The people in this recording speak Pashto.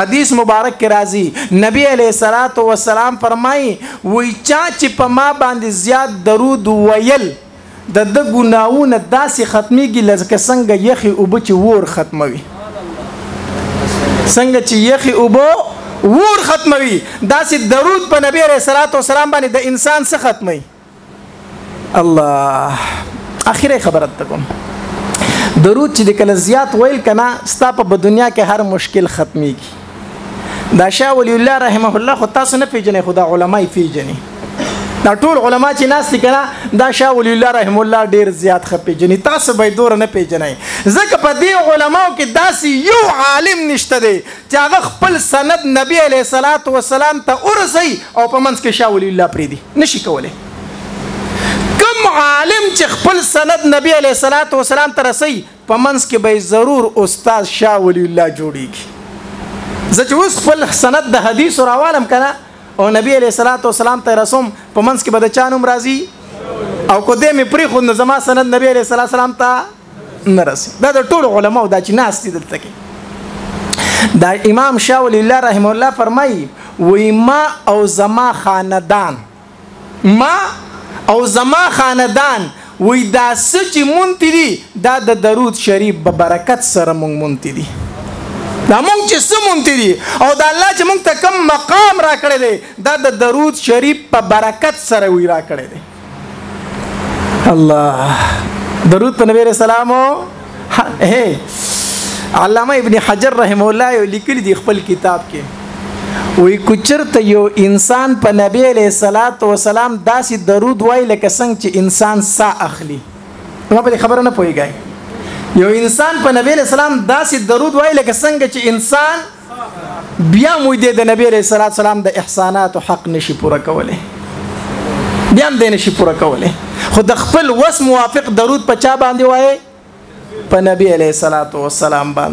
حدیث مبارک کې راځي نبی علیه الصلاۃ والسلام فرمایي وای چا چې په ما باندې زیات درود ویل د د ګناونه داسې ختميږي لکه څنګه یخي او بچ ور ختموي څنګه چې یخي او بو ور ختموي داسې درود په نبی عليه الصلاه والسلام باندې د انسان څخه ختمي الله اخیره خبرت تکوم درود چې کله زیات ویل کنا ستا په دنیا کې هر مشکل ختميږي دا شاه ولی الله رحمه الله خو تاسو نه پیژنې خدا علماي پیژنې دا ټول علما چې ناس کنا دا شاه ولی الله رحم الله ډیر زیات خپېجنې تاسو به دور نه پیژنې ځکه په دې علماو کې داسې یو عالم نشته دی چې هغه خپل سند نبی علیه الصلاة والسلام ته ورسوي او په منځ کې شاه ولي الله پرېږدي نشي کولی کوم عالم چې خپل سند نبی علیه الصلاۃ والسلام ته رسي په منځ کې به ضرور استاد شاه ولی الله جوړیږي زه چې اوس خپل سند د حدیث راوالم کنه او نبی علیه الصلاۃ والسلام ته رسوم په منځ کې به د چانوم راضي او کو دې مې پری خو نو زما سند نبی علیه الصلاۃ والسلام ته نه رسي دا د ټولو علماو دا چې ناس دي دلته کې دا امام شاه ولی الله رحم الله فرمایي وای ما او زما خاندان ما او زما خاندان وای دا سچ مونتی دي دا د درود شریف په برکت سره مونږ مونتی دي دا مونږ چې سمونتی دي او دا الله چې مونږ ته کم مقام را کړی دی دا د درود شریف په برکت سره وی را کړی دی الله درود په نبی رسول الله علامه ابن حجر رحم الله یو لیکلی دی خپل کتاب کې وی کوچرته یو انسان په نبی علیہ الصلات والسلام داسې درود وای لکه څنګه چې انسان سا اخلي ما په خبره نه پويږي یو انسان په نبی علیہ السلام داسې درود وای لکه څنګه چې انسان بیا مو دې د نبی علیہ الصلوۃ والسلام د احسانات او حق نشي پوره کوله بیا هم دې نشي پوره کوله خو د خپل وس موافق درود په چا باندې وایي په نبی علیہ الصلوۃ والسلام باندې